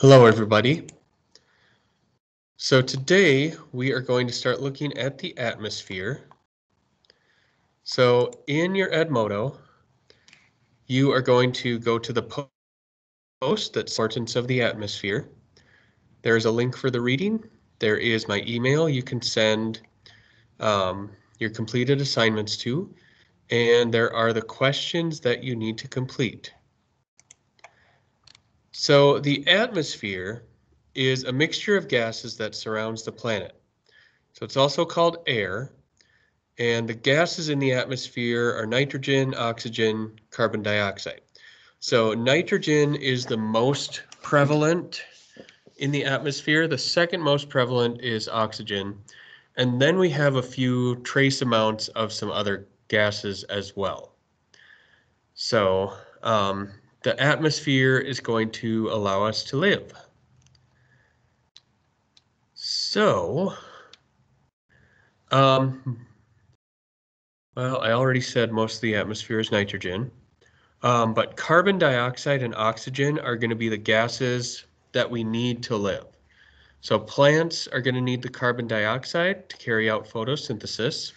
Hello, everybody. So today we are going to start looking at the atmosphere. So in your Edmodo, you are going to go to the post that's importance of the atmosphere. There's a link for the reading. There is my email you can send um, your completed assignments to, and there are the questions that you need to complete. So the atmosphere is a mixture of gases that surrounds the planet. So it's also called air. And the gases in the atmosphere are nitrogen, oxygen, carbon dioxide. So nitrogen is the most prevalent in the atmosphere. The second most prevalent is oxygen. And then we have a few trace amounts of some other gases as well. So um, the atmosphere is going to allow us to live. So, um, well, I already said most of the atmosphere is nitrogen, um, but carbon dioxide and oxygen are going to be the gases that we need to live. So plants are going to need the carbon dioxide to carry out photosynthesis,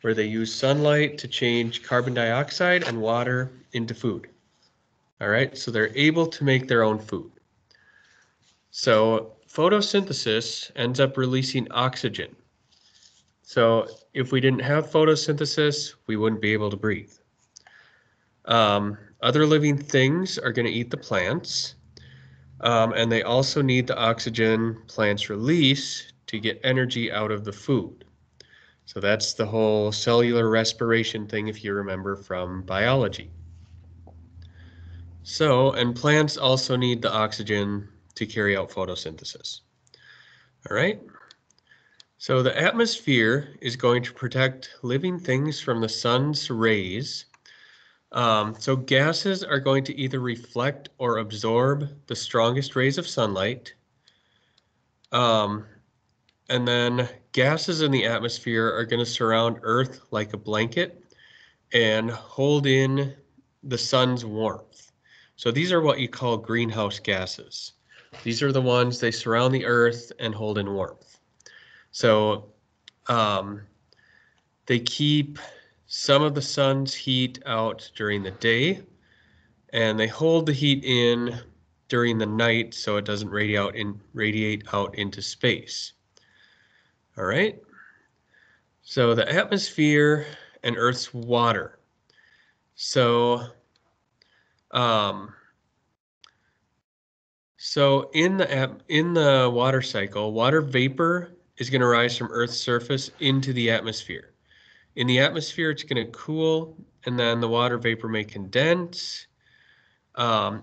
where they use sunlight to change carbon dioxide and water into food. All right, so they're able to make their own food. So photosynthesis ends up releasing oxygen. So if we didn't have photosynthesis, we wouldn't be able to breathe. Um, other living things are going to eat the plants, um, and they also need the oxygen plants release to get energy out of the food. So that's the whole cellular respiration thing, if you remember from biology. So, and plants also need the oxygen to carry out photosynthesis. All right. So the atmosphere is going to protect living things from the sun's rays. Um, so gases are going to either reflect or absorb the strongest rays of sunlight. Um, and then gases in the atmosphere are going to surround Earth like a blanket and hold in the sun's warmth. So these are what you call greenhouse gases. These are the ones they surround the earth and hold in warmth. So um, they keep some of the sun's heat out during the day and they hold the heat in during the night so it doesn't radiate out, in, radiate out into space. All right. So the atmosphere and Earth's water. So um, so in the in the water cycle, water vapor is going to rise from Earth's surface into the atmosphere. In the atmosphere, it's going to cool, and then the water vapor may condense um,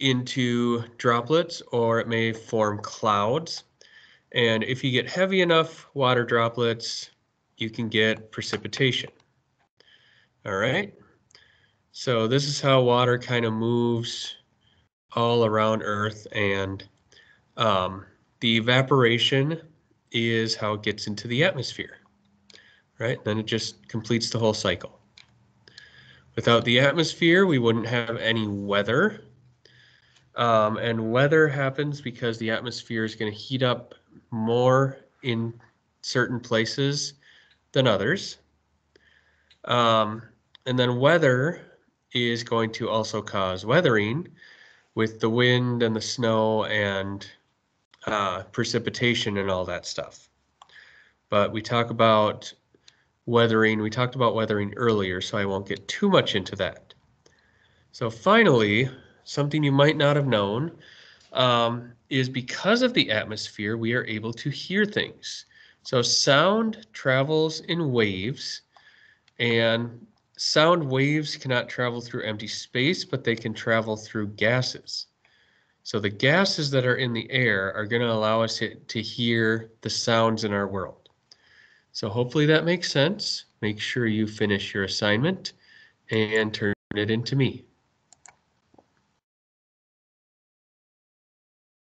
into droplets, or it may form clouds. And if you get heavy enough water droplets, you can get precipitation. All right. So this is how water kind of moves all around Earth, and um, the evaporation is how it gets into the atmosphere, right? Then it just completes the whole cycle. Without the atmosphere, we wouldn't have any weather. Um, and weather happens because the atmosphere is going to heat up more in certain places than others. Um, and then weather is going to also cause weathering with the wind and the snow and uh, precipitation and all that stuff. But we talk about weathering. We talked about weathering earlier, so I won't get too much into that. So finally, something you might not have known um, is because of the atmosphere, we are able to hear things. So sound travels in waves, and sound waves cannot travel through empty space, but they can travel through gases. So the gases that are in the air are going to allow us to, hear the sounds in our world. So hopefully that makes sense. Make sure you finish your assignment and turn it into me.